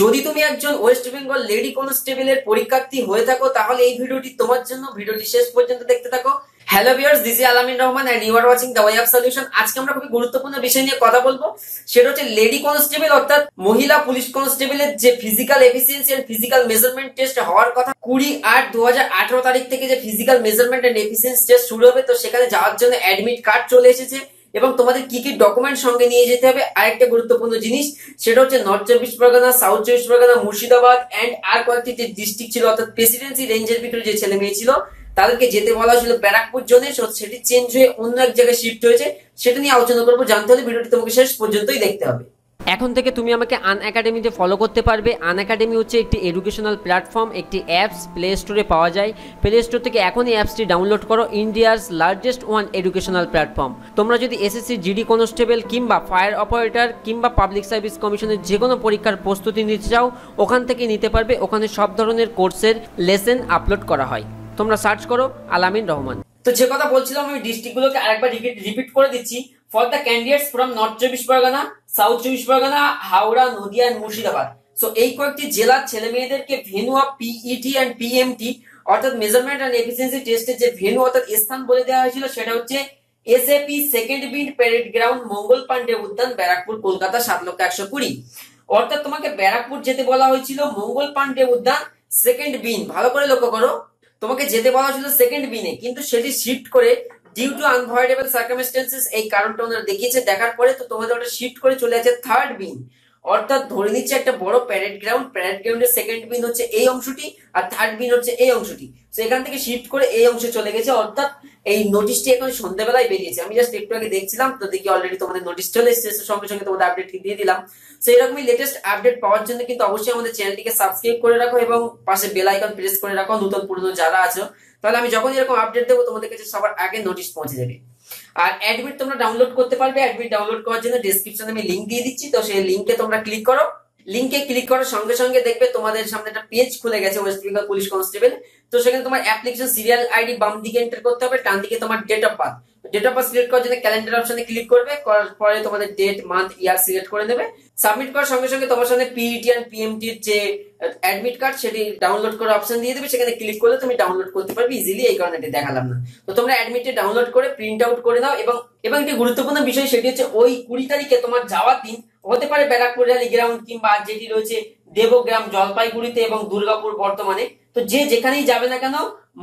যদি তুমি একজন ওয়েস্ট বেঙ্গল লেডি কনস্টেবলের পরীক্ষার্থী হয়ে থাকো, তাহলে এই ভিডিওটি তোমার জন্য, ভিডিওটি শেষ পর্যন্ত দেখতে থাকো। Hello viewers this is Alamin Rahman and you are watching the way of solution আজকে আমরা খুবই গুরুত্বপূর্ণ বিষয় নিয়ে কথা বলব। সেটা হচ্ছে লেডি কনস্টেবল, অর্থাৎ মহিলা পুলিশ কনস্টেবলের যে physical efficiency and physical measurement test হওয়ার কথা, কুড়ি আট দু তারিখ থেকে যে physical measurement and efficiency test শুরু হবে, তো সেখানে যাওয়ার জন্য অ্যাডমিট কার্ড চলে এসেছে। এবং তোমাদের কি কি ডকুমেন্ট সঙ্গে নিয়ে যেতে হবে, আরেকটা গুরুত্বপূর্ণ জিনিস, সেটা হচ্ছে নর্থ চব্বিশ পরগনা সাউথ চব্বিশ পরগনা মুর্শিদাবাদ অ্যান্ড আর কয়েকটি যে ডিস্ট্রিক্ট ছিল, অর্থাৎ প্রেসিডেন্সি রেঞ্জের ভিতরে যে ছেলে মেয়ে ছিল, তাদেরকে যেতে বলা হয়েছিল ব্যারাকপুর জোনে সেটি চেঞ্জ হয়ে অন্য এক জায়গায় শিফট হয়েছে, সেটা নিয়ে আলোচনা করব, জানতে হলে ভিডিওটি তোমাকে শেষ পর্যন্তই দেখতে হবে। এখন থেকে তুমি আমাকে আন একাডেমিতে ফলো করতে পারবে। আন একাডেমি হচ্ছে একটি এডুকেশনাল প্ল্যাটফর্ম একটি অ্যাপস প্লে স্টোরে পাওয়া যায়। প্লে স্টোর থেকে এখনই অ্যাপসটি ডাউনলোড করো ইন্ডিয়ার লার্জেস্ট ওয়ান এডুকেশনাল প্ল্যাটফর্ম তোমরা যদি এসএসসি জিডি কনস্টেবল কিংবা ফায়ার অপারেটর কিংবা পাবলিক সার্ভিস কমিশনের যে কোনো পরীক্ষার প্রস্তুতি নিতে চাও, ওখান থেকে নিতে পারবে। ওখানে সব ধরনের কোর্সের লেসেন আপলোড করা হয়। তোমরা সার্চ করো আলামিন রহমান। তো যে কথা বলছিলাম, আমি ডিস্ট্রিক্টগুলোকে আরেকবার রিপিট করে দিচ্ছি। For the candidates from north Chabbish Pargana south Chabbish Pargana Howrah Nadia and Murshidabad so এই কয়েকটি জেলার ছেলে মেয়েদেরকে venue of PET and PMT অর্থাৎ মেজারমেন্ট অ্যান্ড এফিসিয়েন্সি টেস্টের যে ভেনু অর্থাৎ স্থান বলে দেওয়া হয়েছিল, সেটা হচ্ছে এসএপি সেকেন্ড বিট প্যারেড গ্রাউন্ড মঙ্গল পান্ডে উদ্যান, ব্যারাকপুর, কলকাতা, সাত লক্ষ একশো কুড়ি। অর্থাৎ তোমাকে ব্যারাকপুর যেতে বলা হয়েছিল, মঙ্গল পান্ডে উদ্যান সেকেন্ড বিন ভালো করে লক্ষ্য করো, তোমাকে যেতে বলা হয়েছিল সেকেন্ড বিনে কিন্তু সেটি শিফট করে ডিউ টু আনভয়েডেবল সার্কামস্টেন্সেস এই কারণটা ওনারা দেখিয়েছে। দেখার পরে তো তোমাদের ওটা শিফট করে চলে আছে থার্ড বিন অর্থাৎ ধরে নিচ্ছে একটা বড় প্যারেড গ্রাউন্ড প্যারেড গ্রাউন্ডের সেকেন্ড বিন হচ্ছে এই অংশটি, আর থার্ড বিন হচ্ছে এই অংশটি। তো এখান থেকে শিফট করে এই অংশে চলে গেছে। অর্থাৎ এই নোটিশটি এখন সন্ধ্যাবেলায় বেরিয়েছে। আমি জাস্ট একটু আগে দেখছিলাম, তো দেখি অলরেডি তোমাদের নোটিশ চলে এসেছে সঙ্গে সঙ্গে তোমাদের আপডেট দিয়ে দিলাম। তো এরকমই লেটেস্ট আপডেট পাওয়ার জন্য কিন্তু অবশ্যই আমাদের চ্যানেলটিকে সাবস্ক্রাইব করে রাখো এবং পাশে বেল আইকন প্রেস করে রাখো, নতুন পুরনো যারা আছো। তাহলে আমি যখন এরকম আপডেট দেবো, তোমাদের কাছে সবার আগে নোটিশ পৌঁছে যাবে। আর অ্যাডমিট তোমরা ডাউনলোড করতে পারবে। অ্যাডমিট ডাউনলোড করার জন্য ডিসক্রিপশনে আমি লিংক দিয়ে দিচ্ছি, তো সেই লিংকে তোমরা ক্লিক করো। লিংকে ক্লিক করার সঙ্গে সঙ্গে দেখবে তোমাদের সামনে একটা পেজ খুলে গেছে ওয়েস্ট বেঙ্গল পুলিশ কনস্টেবল তো সেখানে তোমার অ্যাপ্লিকেশন সিরিয়াল আইডি বাম দিকে এন্টার করতে হবে, ডান দিকে তোমার date of birth date of birth select করার জন্য ক্যালেন্ডার অপশনে ক্লিক করবে, করার পরে তোমাদের ডেট মান্থ ইয়ার সিলেক্ট করে নেবে। সাবমিট করার সঙ্গে সঙ্গে তোমার সামনে পিইটি এন্ড পিএমটি যে অ্যাডমিট কার্ড সেটি ডাউনলোড করার অপশন দিয়ে দেবে। সেখানে ক্লিক করলে তুমি ডাউনলোড করতে পারবে ইজিলি এই কারণে এটি দেখালাম না। তো তোমরা অ্যাডমিটে ডাউনলোড করে প্রিন্ট আউট করে নাও এবং এবং একটি গুরুত্বপূর্ণ বিষয়, সেটি হচ্ছে ওই কুড়ি তারিখে তোমার যাওয়ার দিন হতে পারে ব্যারাকপুর র্যালি গ্রাউন্ড কিংবা যেটি রয়েছে দেবগ্রাম জলপাইগুড়িতে এবং দুর্গাপুর বর্তমানে। তো যে যেখানেই যাবে না কেন,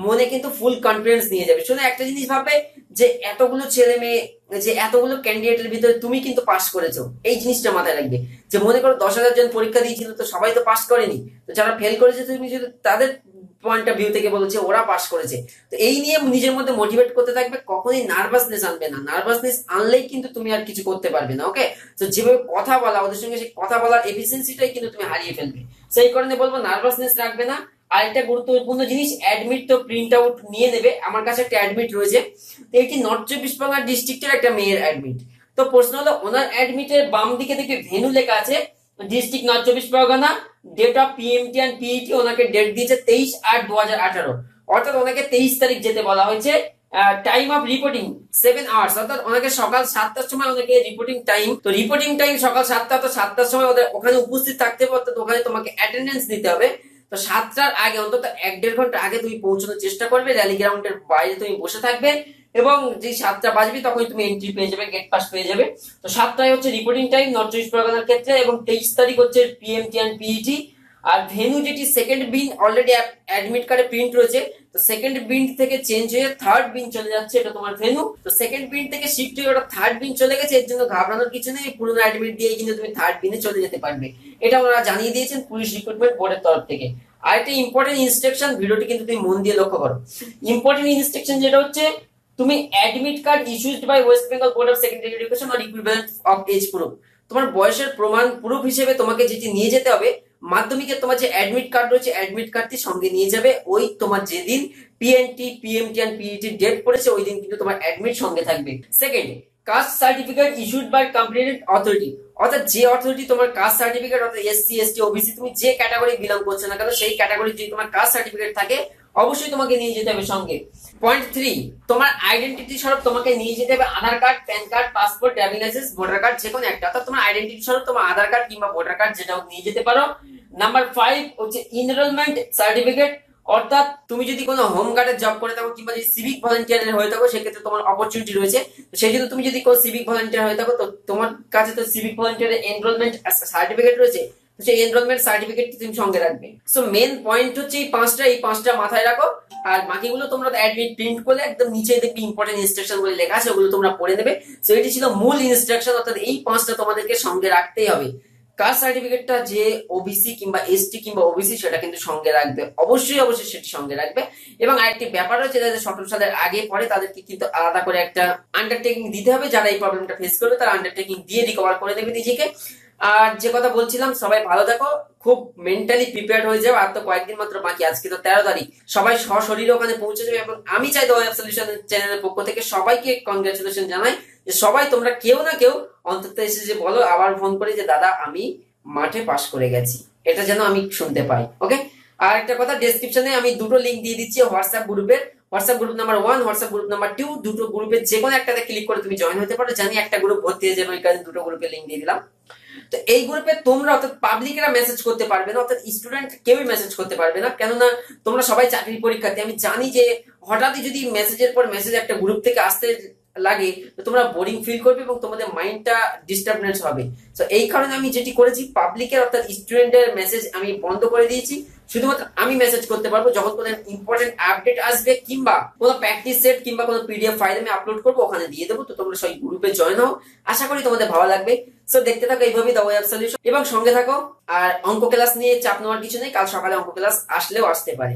মনে কিন্তু ফুল কনফিডেন্স নিয়ে যাবে। শুনে একটা জিনিস ভাববে যে এতগুলো ছেলে মেয়ে, যে এতগুলো ক্যান্ডিডেটের ভিতরে তুমি কিন্তু পাস করেছ। এই জিনিসটা মাথায় রাখবে। যে মনে করো দশ হাজার জন পরীক্ষা দিয়েছিল, তো সবাই তো পাস করেনি। তো যারা ফেল করেছে, তুমি তাদের পয়েন্ট অফ ভিউ থেকে বলেছে, ওরা পাস করেছে। তো এই নিয়ে নিজের মধ্যে মোটিভেট করতে থাকবে, কখনোই নার্ভাসনেস আনবে না। নার্ভাসনেস আনলেই কিন্তু তুমি আর কিছু করতে পারবে না ওকে তো যেভাবে কথা বলা, ওদের সঙ্গে সেই কথা বলার এফিসিয়েন্সিটাই কিন্তু তুমি হারিয়ে ফেলবে। সেই কারণে বলব নার্ভাসনেস রাখবে না। আরেকটা গুরুত্বপূর্ণ জিনিস অ্যাডমিট তো প্রিন্ট আউট নিয়ে নেবে। আমার কাছে একটা অ্যাডমিট রয়েছে। এটি নর্থ চব্বিশ পরগনা ডিস্ট্রিক্টের একটা মেয়ের অ্যাডমিট তো প্রশ্ন হলো, ওনার অ্যাডমিটের বাম দিকে দেখবে ভেনু লেখা আছে। District North Chabbish Pargana date of PMT and PET ওনাকে ডেট দিয়েছে তেইশ আট দু হাজার আঠারো। অর্থাৎ ওনাকে তেইশ তারিখ যেতে বলা হয়েছে time of reporting seven hours অর্থাৎ ওনাকে সকাল সাতটার সময় ওনাকে রিপোর্টিং টাইম তো রিপোর্টিং টাইম সকাল সাতটা তো সাতটার সময় ওদের ওখানে উপস্থিত থাকতে হবে, অর্থাৎ ওখানে তোমাকে অ্যাটেন্ডেন্স দিতে হবে। তো সাতটার আগে, অন্তত এক দেড় ঘণ্টা আগে তুমি পৌঁছানোর চেষ্টা করবে র্যালি গ্রাউন্ডের বাইরে তুমি বসে থাকবে। এবং যে সাতটা বাজবে তখন তুমি এন্ট্রি পেয়ে যাবে গেট পাস পেয়ে যাবে। তো সাতটায় হচ্ছে রিপোর্টিং টাইম নর্থ চব্বিশ পরগনার ক্ষেত্রে, এবং তেইশ তারিখ হচ্ছে পিএমটি অ্যান্ড পিইটি আর ভেনু যেটি সেকেন্ড বিন অলরেডি অ্যাডমিট কার্ডে প্রিন্ট রয়েছে। তো সেকেন্ড বিন থেকে চেঞ্জ হয়ে থার্ড বিন চলে যাচ্ছে, এটা তোমার ভেনু তো সেকেন্ড বিন থেকে শিফট হয়ে ওটা থার্ড বিন চলে গেছে, এর জন্য ঘাবড়ানোর কিছু নেই, পুরোনো অ্যাডমিট দিয়ে কিন্তু তুমি থার্ড বিনে চলে যেতে পারবে। এটা ওনারা জানিয়ে দিয়েছেন পুলিশ রিক্রুটমেন্ট বোর্ডের তরফ থেকে। আর একটা ইম্পর্টেন্ট ইনস্ট্রাকশন ভিডিওটি কিন্তু তুমি মন দিয়ে লক্ষ্য করো। ইম্পর্টেন্ট ইনস্ট্রাকশন যেটা হচ্ছে তুমি admit card issued by West Bengal board of secondary education or equivalent of age proof তোমার বয়সের প্রমাণ প্রুফ হিসেবে তোমাকে যেটি নিয়ে যেতে হবে, মাধ্যমিকের তোমার যে অ্যাডমিট কার্ড রয়েছে অ্যাডমিট কার্ডটি সঙ্গে নিয়ে যাবে। ওই তোমার যেদিন PNT PMT and PET date পড়েছে, ওই দিন কিন্তু তোমার অ্যাডমিট সঙ্গে থাকবে। Second caste certificate issued by competent authority অর্থাৎ যে অথরিটি তোমার কাস্ট সার্টিফিকেট অর্থাৎ এসসি এসটি ওবিসি তুমি যে ক্যাটাগরি বিলং করছ না কেন, সেই ক্যাটাগরি যদি তোমার কাস্ট সার্টিফিকেট থাকে। অবশ্যই তোমাকে নিয়ে যেতে হবে সঙ্গে। পয়েন্ট থ্রি তোমার আইডেন্টিটি স্বরূপ তোমাকে নিয়ে যেতে হবে Aadhaar card PAN card passport driving licence voter card যে কোনো একটা। অর্থাৎ তোমার আইডেন্টিটি স্বরূপ তোমার আধার কার্ড কিংবা ভোটার কার্ড যেটাও নিয়ে যেতে পারো। নাম্বার ফাইভ হচ্ছে ইনরোলমেন্ট সার্টিফিকেট অর্থাৎ তুমি যদি কোনো হোম গার্ডের জব করে থাকো কিংবা যদি সিভিক ভলেন্টিয়ারের হয়ে থাকো, সেক্ষেত্রে তোমার অপরচুনিটি রয়েছে। সেই জন্য তুমি যদি কোনো সিভিক ভলেন্টিয়ার হয়ে থাকো, তো তোমার কাছে তো সিভিক ভলেন্টিয়ারের এনরোলমেন্ট সার্টিফিকেট রয়েছে। সেই এনরোলমেন্ট সার্টিফিকেট তুমি সঙ্গে রাখবে। সো মেন পয়েন্ট হচ্ছে এই পাঁচটা এই পাঁচটা মাথায় রাখো। আর বাকিগুলো তোমরা অ্যাডমিট প্রিন্ট করলে একদম নিচে দেখবে ইম্পর্টেন্ট ইনস্ট্রাকশন বলে লেখা আছে, ওগুলো তোমরা পড়ে নেবে। সো এটি ছিল মূল ইনস্ট্রাকশন অর্থাৎ এই পাঁচটা তোমাদেরকে সঙ্গে রাখতেই হবে। কাস্ট সার্টিফিকেটটা যে ওবিসি কিংবা এসটি কিংবা ওবিসি সেটা কিন্তু সঙ্গে রাখবে। অবশ্যই অবশ্যই সেটি সঙ্গে রাখবে। এবং আরেকটি ব্যাপার হচ্ছে যাদের সতেরো সালের আগে পরে তাদেরকে কিন্তু আলাদা করে একটা আন্ডারটেকিং দিতে হবে। যারা এই প্রবলেমটা ফেস করবে, তারা আন্ডারটেকিং দিয়ে রিকভার করে দেবে নিজেকে। আর যে কথা বলছিলাম, সবাই ভালো থাকো খুব মেন্টালি প্রিপেয়ার হয়ে যাও। আর তো কয়েকদিন মাত্র বাকি, আজকে তো তেরো তারিখ। সবাই সশরীরে ওখানে পৌঁছে যাবে এবং আমি চাই দোয়া সলিউশন চ্যানেলের পক্ষ থেকে সবাইকে কনগ্রাচুলেশন জানাই যে সবাই তোমরা কেউ না কেউ অন্তত এসে যে বলো, আবার ফোন করে যে, দাদা, আমি মাঠে পাশ করে গেছি। এটা যেন আমি শুনতে পাই ওকে আর একটা কথা ডেসক্রিপশনে আমি দুটো লিঙ্ক দিয়ে দিচ্ছি হোয়াটসঅ্যাপ গ্রুপের WhatsApp group number one WhatsApp group number two দুটো গ্রুপে যে কোনো একটাতে ক্লিক করে তুমি জয়েন হতে পারো। জানি একটা গ্রুপ ভর্তি হয়ে যাবে, ওই কারণে দুটো গ্রুপে লিঙ্ক দিয়ে দিলাম। তো এই গ্রুপে তোমরা অর্থাৎ পাবলিকেরা মেসেজ করতে পারবে না, অর্থাৎ স্টুডেন্ট কেউই মেসেজ করতে পারবে না। কেননা তোমরা সবাই চাকরি পরীক্ষার্থী। আমি জানি যে হঠাৎই যদি মেসেজের পর মেসেজ একটা গ্রুপ থেকে আসতে লাগে তোমরা বোরিং ফিল করবে এবং তোমাদের মাইন্ডটা ডিস্টার্বনেস হবে। তো এই কারণে আমি যেটি করেছি পাবলিকের অর্থাৎ স্টুডেন্টের মেসেজ আমি বন্ধ করে দিয়েছি। শুধুমাত্র আমি মেসেজ করতে পারব, যখন কোনো ইম্পর্টেন্ট আপডেট আসবে কিংবা কোনো প্র্যাকটিস সেট কিংবা কোনো পিডিএফ ফাইল আমি আপলোড করব, ওখানে দিয়ে দেবো। তো তোমরা সবাই গ্রুপে জয়েন হও। আশা করি তোমাদের ভালো লাগবে। সো দেখতে থাকো এইভাবেই দাও ওয়েব সলিউশন এবং সঙ্গে থাকো, আর অঙ্ক ক্লাস নিয়ে চাপ নেওয়ার কিছু নেই। কাল সকালে অঙ্ক ক্লাস আসলেও আসতে পারে।